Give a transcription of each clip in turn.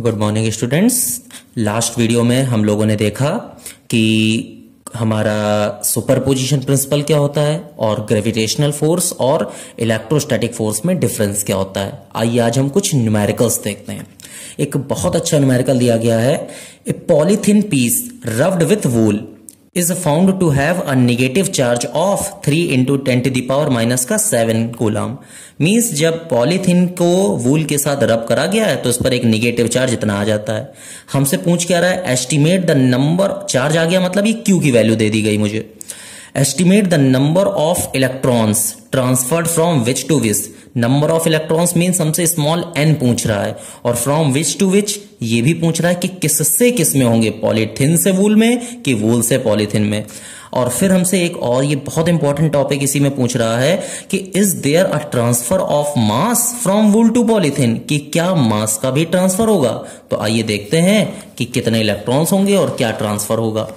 Good morning students last video में हम लोगों ने देखा कि हमारा सुपरपोजिशन प्रिंसिपल क्या होता है और ग्रेविटेशनल फोर्स और इलेक्ट्रोस्टैटिक फोर्स में डिफरेंस क्या होता है। आइए आज हम कुछ न्यूमेरिकल्स देखते हैं। एक बहुत अच्छा न्यूमेरिकल दिया गया है। A polythene piece rubbed with wool is found to have a negative charge of three into ten to the power minus का सेवन कोलाम मीन्स जब पॉलीथीन को वूल के साथ रब करा गया है तो उस पर एक निगेटिव चार्ज इतना आ जाता है। हमसे पूछ क्या रहा है? एस्टिमेट द नंबर चार्ज आ गया मतलब ये क्यू की वैल्यू दे दी गई मुझे। Estimate the number of electrons transferred from which to which number of electrons means हमसे स्मॉल एन पूछ रहा है। और फ्रॉम विच टू विच ये भी पूछ रहा है कि किससे किसमें होंगे? पॉलीथिन से वूल में कि वूल से पॉलीथिन में? और फिर हमसे एक और ये बहुत इंपॉर्टेंट टॉपिक इसी में पूछ रहा है कि is there a transfer of mass from wool to polythene कि क्या मास का भी ट्रांसफ़र होगा? तो आइए देखते हैं कि कितने इलेक्ट्रॉन्स होंगे और क्या ट्रांसफ़र होगा।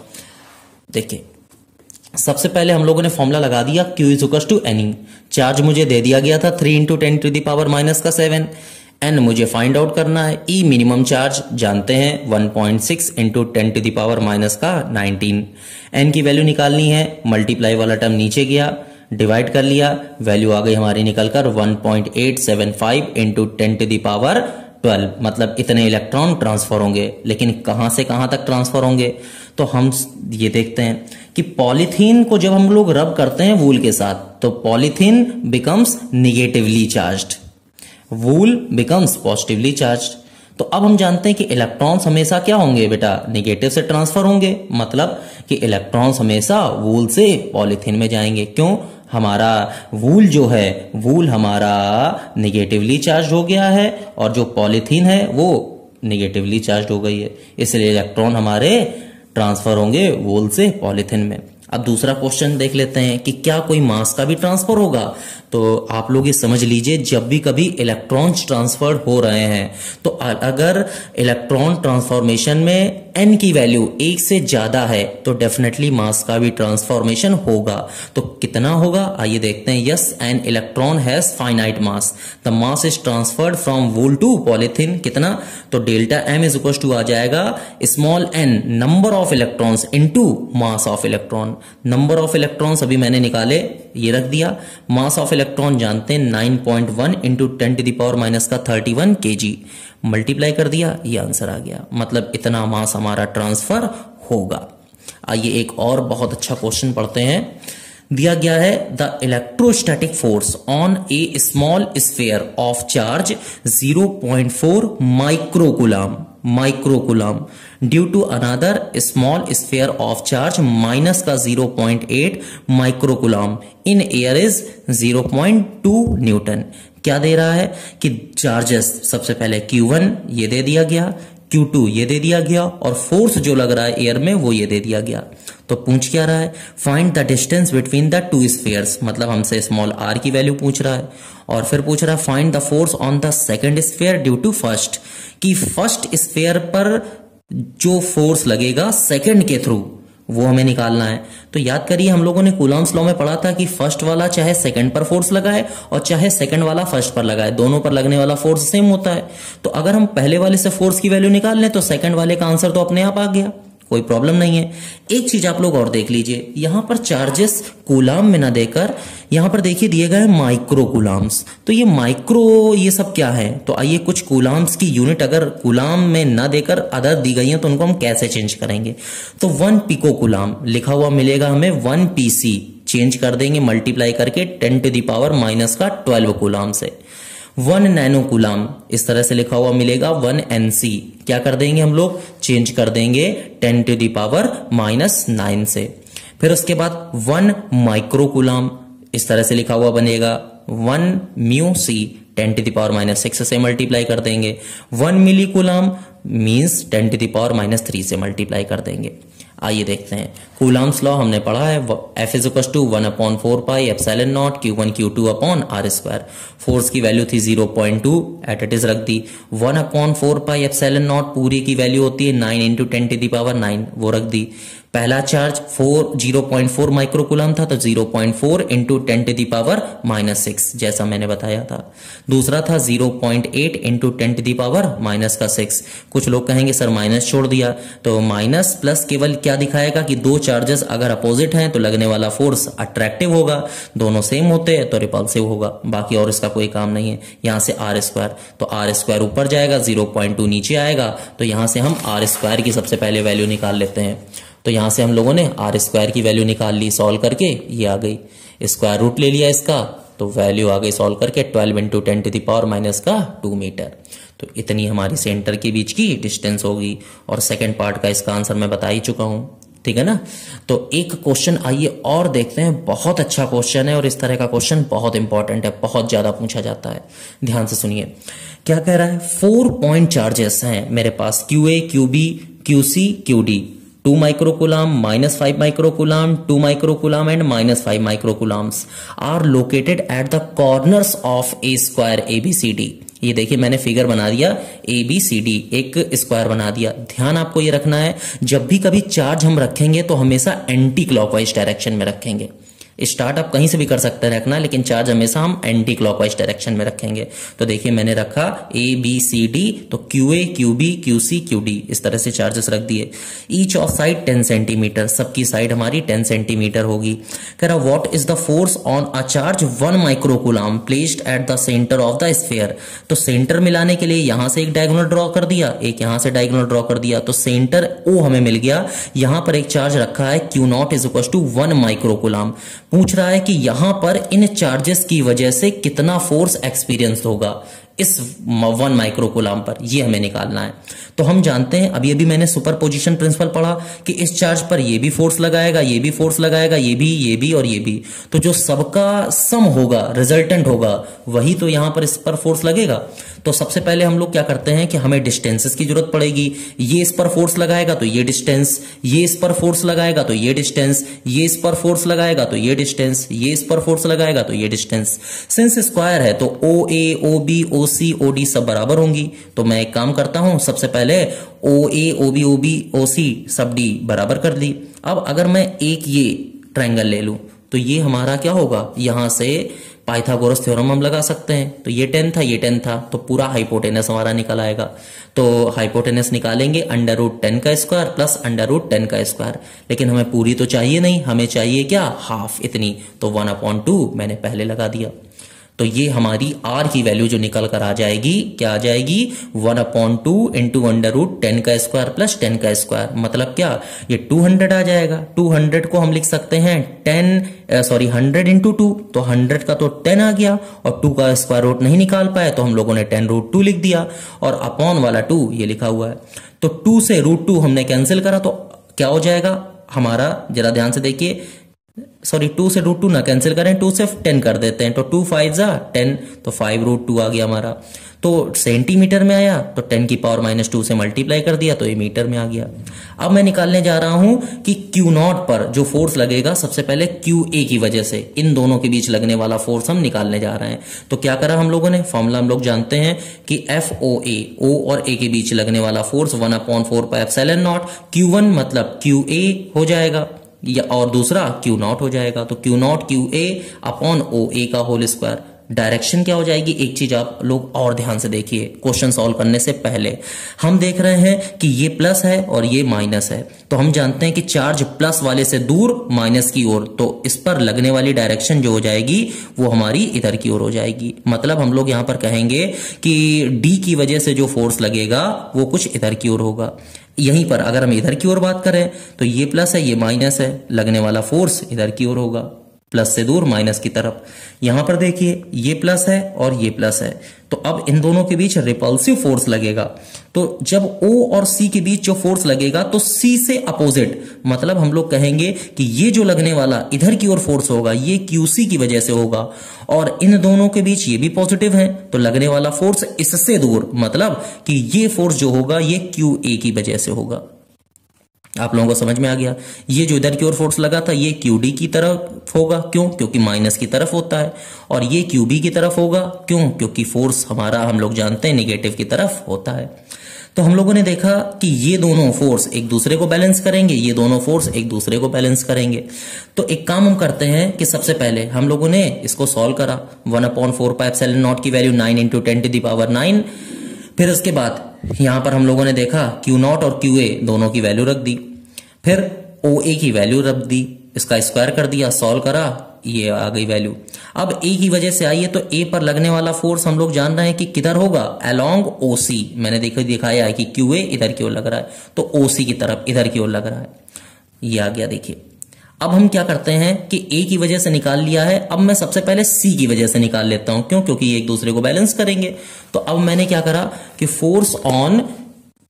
देखिए सबसे पहले हम लोगों ने फॉर्मूला लगा दिया Q is equal to any charge मुझे दे दिया गया था three into ten to the power minus का सेवन एन मुझे फाइंड आउट करना है। ई मिनिमम चार्ज जानते हैं 1.6 point six into ten to the power minus का 19 एन की वैल्यू निकालनी है। मल्टीप्लाई वाला टर्म नीचे गया। डिवाइड कर लिया। वैल्यू आ गई हमारी निकलकर 1.875 point eight seven five into ten to the power twelve मतलब इतने इलेक्ट्रॉन ट्रांसफ़र होंगे। लेकिन कहाँ से कहाँ तक ट्रांसफ़र होंगे? तो हम ये देखते हैं। कि पॉलीथीन को जब हम लोग रब करते हैं वूल के साथ तो polythene becomes negatively charged wool becomes positively charged तो अब हम जानते हैं कि इलेक्ट्रॉन्स हमेशा क्या होंगे बेटा? निगेटिव से ट्रांसफ़र होंगे। मतलब कि इलेक्ट्रॉन्स हमेशा वूल से पॉलीथीन में जाएँगे। क्यों? हमारा वूल जो है, वूल हमारा निगेटिवली चार्ज हो गया है और जो पॉलीथीन है, वो निगेटिवली चार्ज हो गई है। इसलिए इलेक्ट्रॉन हमारे ट्रांसफ़र होंगे वोल से पॉलिथिन में। अब दूसरा क्वेश्चन देख लेते हैं कि क्या कोई मास का भी ट्रांसफ़र होगा? तो आप लोग ये समझ लीजिए, जब भी कभी इलेक्ट्रॉन्स ट्रांसफ़र हो रहे हैं तो अगर इलेक्ट्रॉन ट्रांसफॉर्मेशन में एन की वैल्यू एक से ज़्यादा है तो डेफिनेटली मास का भी ट्रांसफॉर्मेशन होगा। तो कितना होगा? आइए देखते हैं। Yes an electron has finite mass the mass is transferred from wool to polythene कितना? तो delta m is equal to आ जाएगा। Small n number of electrons into mass of electron number of electrons अभी मैंने निकाले, ये रख दिया। मास of electron जानते हैं 9.1 point one into ten to the power minus का 31 केजी मल्टीप्लाई कर दिया, ये आंसर आ गया। मतलब इतना मास हमारा ट्रांसफ़र होगा। आइए एक और बहुत अच्छा क्वेश्चन पढ़ते हैं। दिया गया है the electrostatic force on a small sphere of charge 0.4 microcoulomb microcoulomb due to another small sphere of charge minus का 0.8 microcoulomb in air is 0.2 newton क्या दे रहा है कि चार्जेस सबसे पहले Q1 ये दे दिया गया Q2 ये दे दिया गया और फोर्स जो लग रहा है एयर में वो ये दे दिया गया। तो पूछ क्या रहा है? Find the distance between the two spheres मतलब हमसे स्मॉल आर की वैल्यू पूछ रहा है। और फिर पूछ रहा है find the force on the second sphere due to first कि फ़र्स्ट स्फेयर पर जो फोर्स लगेगा सेकेंड के थ्रू वो हमें निकालना है। तो याद करिए, हम लोगों ने कूलम्स लॉ में पढ़ा था कि फ़र्स्ट वाला चाहे सेकंड पर फोर्स लगाए और चाहे सेकंड वाला फ़र्स्ट पर लगाए। दोनों पर लगने वाला फोर्स सेम होता है। तो अगर हम पहले वाले से फोर्स की वैल्यू निकाल लें तो सेकंड वाले का आंसर तो अपने आप आ गया। कोई प्रॉब्लम नहीं है। एक चीज़ आप लोग और देख लीजिए। यहाँ पर चार्जेस कूलाम में ना देकर, यहाँ पर देखिए दिए गए माइक्रो कूलाम्स। तो ये माइक्रो ये सब क्या है? तो आइए कुछ कूलाम्स की यूनिट अगर कूलाम में ना देकर अदर दी गई है तो उनको हम कैसे चेंज करेंगे? तो वन पिको कूलाम, लिखा हुआ मिलेगा हमें वन पीसी चेंज कर देंगे मल्टीप्लाई करके ten to the power minus का ट्वेल्व कूलाम से वन नैनो कुलाम, इस तरह से लिखा हुआ मिलेगा वन एनसी क्या कर देंगे हम लोग? चेंज कर देंगे ten to the power minus nine से। फिर उसके बाद वन माइक्रोकुलाम इस तरह से लिखा हुआ बनेगा one mu C, ten to the power minus six से मल्टीप्लाई कर देंगे। One milli coulomb means ten to the power minus three से मल्टीप्लाई कर देंगे। आइए देखते हैं। कूलाम्स लॉ हमने पढ़ा है F is equals to one upon four pi epsilon naught q one q two upon r square force की वैल्यू थी zero point two eight it is रख दी। One upon four pi epsilon naught पूरी की value होती है nine into ten to power nine वो रख दी। पहला charge four zero point four microcoulomb था तो zero point four into ten to the power minus six जैसा मैंने बताया था। दूसरा था zero point eight into ten to the power minus का सिक्स कुछ लोग कहेंगे, सर माइनस छोड़ दिया। तो माइनस प्लस केवल क्या दिखाएगा कि दो चार्जेस अगर अपोजिट हैं तो लगने वाला फोर्स अट्रैक्टिव होगा। दोनों सेम होते हैं तो रिपल्सिव होगा। बाकी और इसका कोई काम नहीं है। यहाँ से आर स्क्वायर तो आर स्क्वायर ऊपर जाएगा ज़ीरो पॉइंट टू नीचे आएगा। तो यहाँ से हम आर स्क्वायर की सबसे पहले वैल्यू निकाल लेते हैं। तो यहाँ से हम लोगों ने आर स्क्वायर की वैल्यू निकाल ली सॉल्व करके ये आ गई। स्क्वायर रूट ले लिया इसका तो वैल्यू आ गई सॉल्व करके twelve into ten to the power minus का टू मीटर तो इतनी हमारी सेंटर के बीच की डिस्टेंस होगी और सेकेंड पार्ट का इसका आंसर मैं बता ही चुका हूँ। ठीक है ना? तो एक क्वेश्चन आइए और देखते हैं। बहुत अच्छा क्वेश्चन है और इस तरह का क्वेश्चन बहुत इंपॉर्टेंट है, बहुत ज़्यादा पूछा जाता है। ध्यान से सुनिए। क्या कह रहा है? फोर पॉइंट चार्जेस हैं मेरे पास। Q A q B q C q D two microcoulomb minus five microcoulomb two microcoulomb and minus five microcoulombs are located at the corners of a square ABCD ये देखिए, मैंने figure बना दिया A B C D एक square बना दिया। ध्यान आपको ये रखना है, जब भी कभी चार्ज हम रखेंगे तो हमेशा एंटी क्लॉकवाइज डायरेक्शन में रखेंगे। स्टार्ट आप कहीं से भी कर सकते रखना, लेकिन चार्ज हमेशा हम एंटी क्लॉकवाइज डायरेक्शन में रखेंगे। तो देखिए, मैंने रखा ए बी सी डी तो q A q B q C q D इस तरह से चार्जेस रख दिए। Each of side ten centimetre सबकी साइड हमारी टेन सेंटीमीटर होगी। कह रहा what is the force on a charge one microcoulomb placed at the centre of the sphere तो सेंटर मिलाने के लिए यहाँ से एक डायगोनल ड्रॉ कर दिया, एक यहाँ से डायगोनल ड्रॉ कर दिया। तो सेंटर ओ हमें मिल गया। यहाँ पर एक चार्ज रखा है q naught is equal to one microcoulomb पूछ रहा है कि यहाँ पर इन चार्जेस की वजह से कितना फोर्स एक्सपीरियंस होगा इस वन माइक्रोकुलाम पर। ये हमें निकालना है। तो हम जानते हैं, अभी अभी मैंने सुपर पोजिशन प्रिंसिपल पढ़ा कि इस चार्ज पर ये भी फोर्स लगाएगा, ये भी फोर्स लगाएगा, ये भी ये भी और ये भी। तो जो सबका सम होगा रिजल्टेंट होगा, वही तो यहाँ पर इस पर फोर्स लगेगा। तो सबसे पहले हम लोग क्या करते हैं कि हमें डिस्टेंसेस की ज़रूरत पड़ेगी। ये इस पर फोर्स लगाएगा तो ये डिस्टेंस ये इस पर फोर्स लगाएगा तो ये डिस्टेंस ये इस पर फोर्स लगाएगा तो ये डिस्टेंस ये इस पर फोर्स लगाएगा तो ये डिस्टेंस सिंस स्क्वायर है तो ओ ए ओ बी ओ सी ओ डी सब बराबर होंगी। तो मैं एक काम करता हूँ, सबसे पहले ओ ए O B O B O सी सब डी बराबर कर ली। अब अगर मैं एक ये ट्रायंगल ले लूँ तो ये हमारा क्या होगा? यहाँ से पाइथागोरस थ्योरम हम लगा सकते हैं। तो ये टेन था, ये टेन था तो पूरा हाइपोटेनस हमारा निकल आएगा। तो हाइपोटेनस निकालेंगे अंडर रूट टेन का square plus under root ten का स्क्वायर। लेकिन हमें पूरी तो चाहिए नहीं, हमें चाहिए क्या? हाफ़ इतनी। तो वन अपॉन टू मैंने पहले लगा दिया। तो ये हमारी आर की वैल्यू जो निकल कर आ जाएगी, क्या आ जाएगी? One upon two into under root ten का स्क्वायर प्लस टेन का स्क्वायर मतलब क्या? ये टू हंड्रेड आ जाएगा। टू हंड्रेड को हम लिख सकते हैं ten sorry hundred into two तो हंड्रेड का तो टेन आ गया और टू का स्क्वायर रूट नहीं निकाल पाए तो हम लोगों ने टेन रूट टू लिख दिया और अपॉन वाला टू ये लिखा हुआ है। तो टू से रूट टू हमने कैंसिल करा तो क्या हो जाएगा? हमारा जरा ध्यान से देखिए सॉरी टू से रूट टू ना कैंसिल करें टू से टेन कर देते हैं। तो टू फाइव जा टेन तो फाइव रूट टू आ गया हमारा। तो सेंटीमीटर में आया तो टेन की पावर माइनस टू से मल्टीप्लाई कर दिया तो ये मीटर में आ गया। अब मैं निकालने जा रहा हूँ कि क्यू नॉट पर जो फोर्स लगेगा, सबसे पहले क्यू ए की वजह से, इन दोनों के बीच लगने वाला फोर्स हम निकालने जा रहे हैं। तो क्या करा हम लोगों ने? फॉर्मूला हम लोग जानते हैं कि एफ़ ओ ए ओ और ए के बीच लगने वाला force one upon four pi F naught q one मतलब क्यू ए हो जाएगा। या और दूसरा क्यू नॉट हो जाएगा। तो q naught q A upon O A का होल स्क्वायर डायरेक्शन क्या हो जाएगी? एक चीज़ आप लोग और ध्यान से देखिए, क्वेश्चन सॉल्व करने से पहले। हम देख रहे हैं कि ये प्लस है और ये माइनस है। तो हम जानते हैं कि चार्ज प्लस वाले से दूर माइनस की ओर तो इस पर लगने वाली डायरेक्शन जो हो जाएगी, वो हमारी इधर की ओर हो जाएगी। मतलब हम लोग यहाँ पर कहेंगे कि डी की वजह से जो फोर्स लगेगा, वो कुछ इधर की ओर होगा। यहीं पर अगर हम इधर की ओर बात करें तो ये प्लस है, ये माइनस है, लगने वाला फोर्स इधर की ओर होगा। प्लस से दूर, माइनस की तरफ़। यहाँ पर देखिए, ये प्लस है और ये प्लस है। तो अब इन दोनों के बीच रिपल्सिव फोर्स लगेगा। तो जब O और C के बीच जो फोर्स लगेगा तो C से अपोजिट मतलब हम लोग कहेंगे कि ये जो लगने वाला, इधर की ओर फोर्स होगा, ये QC की वजह से होगा। और इन दोनों के बीच ये भी पॉजिटिव है तो लगने वाला फोर्स इससे दूर मतलब कि ये फोर्स जो होगा, ये QA की वजह से होगा। आप लोगों को समझ में आ गया। ये जो इधर की ओर फोर्स लगा था, ये क्यू डी की तरफ़ होगा। क्यों? क्योंकि माइनस की तरफ़ होता है। और ये क्यू बी की तरफ़ होगा। क्यों? क्योंकि फोर्स हमारा, हम लोग जानते हैं निगेटिव की तरफ़ होता है। तो हम लोगों ने देखा कि ये दोनों फोर्स एक दूसरे को बैलेंस करेंगे। ये दोनों फोर्स एक दूसरे को बैलेंस करेंगे। तो एक काम हम करते हैं कि सबसे पहले हम लोगों ने इसको सॉल्व करा। One upon four pi epsilon naught की value nine into ten to the power nine फिर उसके बाद यहाँ पर हम लोगों ने देखा क्यू नॉट और क्यू ए दोनों की वैल्यू रख दी। फिर ओ ए की वैल्यू रख दी, इसका स्क्वायर कर दिया सॉल्व करा, ये आ गई वैल्यू अब ए की वजह से आई है तो ए पर लगने वाला फोर्स हम लोग जान रहे हैं कि किधर होगा? अलोंग ओ सी मैंने देखा, दिखाया है कि क्यू ए इधर की ओर लग रहा है तो ओ सी की तरफ़ इधर की ओर लग रहा है। ये आ गया, देखिए। अब हम क्या करते हैं कि ए की वजह से निकाल लिया है। अब मैं सबसे पहले सी की वजह से निकाल लेता हूँ, क्यों? क्योंकि ये एक दूसरे को बैलेंस करेंगे। तो अब मैंने क्या करा कि force on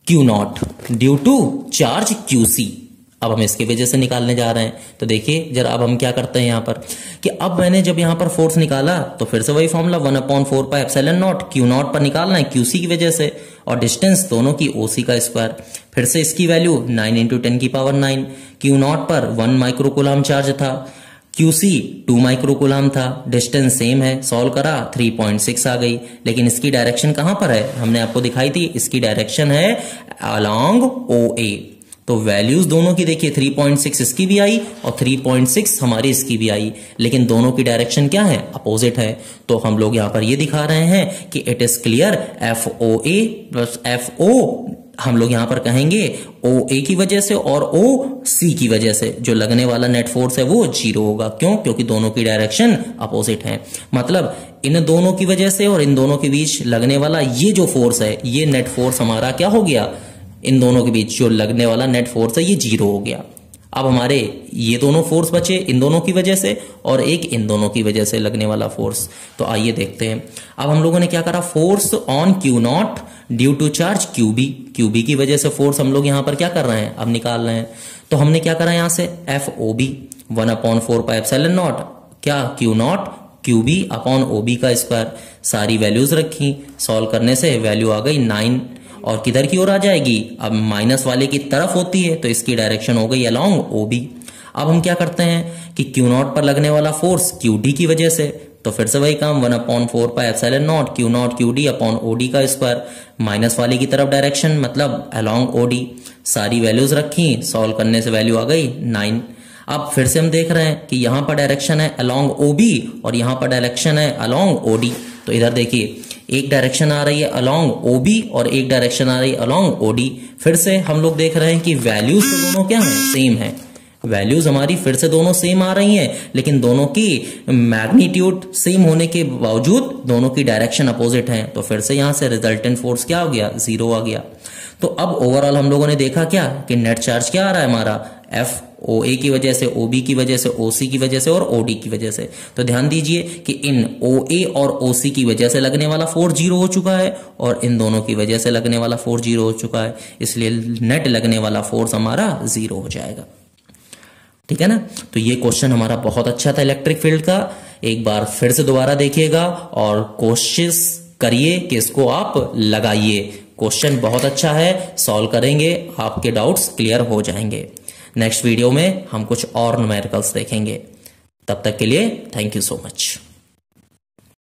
q naught due to charge q C अब हम इसकी वजह से निकालने जा रहे हैं। तो देखिए, जरा अब हम क्या करते हैं यहाँ पर कि अब मैंने जब यहाँ पर फोर्स निकाला तो फिर से वही formula one upon four pi epsilon naught q naught पर निकालना है क्यूसी की वजह से। और डिस्टेंस दोनों की ओसी का स्क्वायर फिर से इसकी वैल्यू नाइन इंटू टेन की पावर नाइन क्यू नॉट पर वन माइक्रोकुलाम चार्ज था। QC टू माइक्रोकुलाम था। डिस्टेंस सेम है। सॉल्व करा 3.6 आ गई। लेकिन इसकी डायरेक्शन कहाँ पर है? हमने आपको दिखाई थी, इसकी डायरेक्शन है अलोंग ओ ए तो वैल्यूज़ दोनों की देखिए 3.6 इसकी भी आई और 3.6 हमारी इसकी भी आई। लेकिन दोनों की डायरेक्शन क्या है? अपोजिट है। तो हम लोग यहाँ पर ये दिखा रहे हैं कि it is clear F O A plus F O हम लोग यहाँ पर कहेंगे ओ ए की वजह से और ओ सी की वजह से। जो लगने वाला नेट फोर्स है वो ज़ीरो होगा। क्यों? क्योंकि दोनों की डायरेक्शन अपोजिट है। मतलब इन दोनों की वजह से और इन दोनों के बीच लगने वाला ये जो फोर्स है, ये नेट फोर्स हमारा क्या हो गया? इन दोनों के बीच जो लगने वाला नेट फोर्स है, ये ज़ीरो हो गया। अब हमारे ये दोनों फोर्स बचे इन दोनों की वजह से और एक इन दोनों की वजह से लगने वाला फोर्स तो आइए देखते हैं। अब हम लोगों ने क्या करा? Force on q naught due to charge q B q B की वजह से फोर्स हम लोग यहाँ पर क्या कर रहे हैं? अब निकाल रहे हैं। तो हमने क्या करा यहाँ से? F O B one upon four pi epsilon naught क्या? Q naught q B upon O B का स्क्वायर सारी वैल्यूज़ रखी। सॉल्व करने से वैल्यू आ गई नाइन और किधर की ओर आ जाएगी? अब माइनस वाले की तरफ़ होती है तो इसकी डायरेक्शन हो गई अलोंग ओ बी अब हम क्या करते हैं कि क्यू नॉट पर लगने वाला फोर्स क्यू डी की वजह से तो फिर से वही काम one upon four pi epsilon naught q naught q D upon O D का स्क्वायर माइनस वाले की तरफ़ डायरेक्शन मतलब अलोंग ओ डी सारी वैल्यूज़ रखी सॉल्व करने से वैल्यू आ गई नाइन अब फिर से हम देख रहे हैं कि यहाँ पर डायरेक्शन है अलोंग ओ बी और यहाँ पर डायरेक्शन है अलोंग ओ डी तो इधर देखिए एक डायरेक्शन आ रही है अलोंग ओबी और एक डायरेक्शन आ रही है अलोंग ओडी फिर से हम लोग देख रहे हैं कि वैल्यूज़ तो दोनों क्या है? सेम है। वैल्यूज़ हमारी फिर से दोनों सेम आ रही हैं, लेकिन दोनों की मैग्नीट्यूड सेम होने के बावजूद दोनों की डायरेक्शन अपोजिट है। तो फिर से यहाँ से रिजल्टेंट फोर्स क्या हो गया? ज़ीरो आ गया। तो अब ओवरऑल हम लोगों ने देखा क्या? कि नेट चार्ज क्या आ रहा है हमारा? एफ़ ओ ए की वजह से ओ बी की वजह से ओ सी की वजह से और ओ डी की वजह से। तो ध्यान दीजिए कि इन ओ ए और ओ सी की वजह से लगने वाला फोर्स ज़ीरो हो चुका है और इन दोनों की वजह से लगने वाला फोर ज़ीरो हो चुका है। इसलिए नेट लगने वाला फोर्स हमारा ज़ीरो हो जाएगा। ठीक है ना? तो ये क्वेश्चन हमारा बहुत अच्छा था इलेक्ट्रिक फ़ील्ड का। एक बार फिर से दोबारा देखिएगा और कोशिश करिए कि इसको आप लगाइए। क्वेश्चन बहुत अच्छा है सॉल्व करेंगे, आपके डाउट्स क्लियर हो जाएँगे। नेक्स्ट वीडियो में हम कुछ और न्यूमेरिकल्स देखेंगे। तब तक के लिए थैंक यू सो मच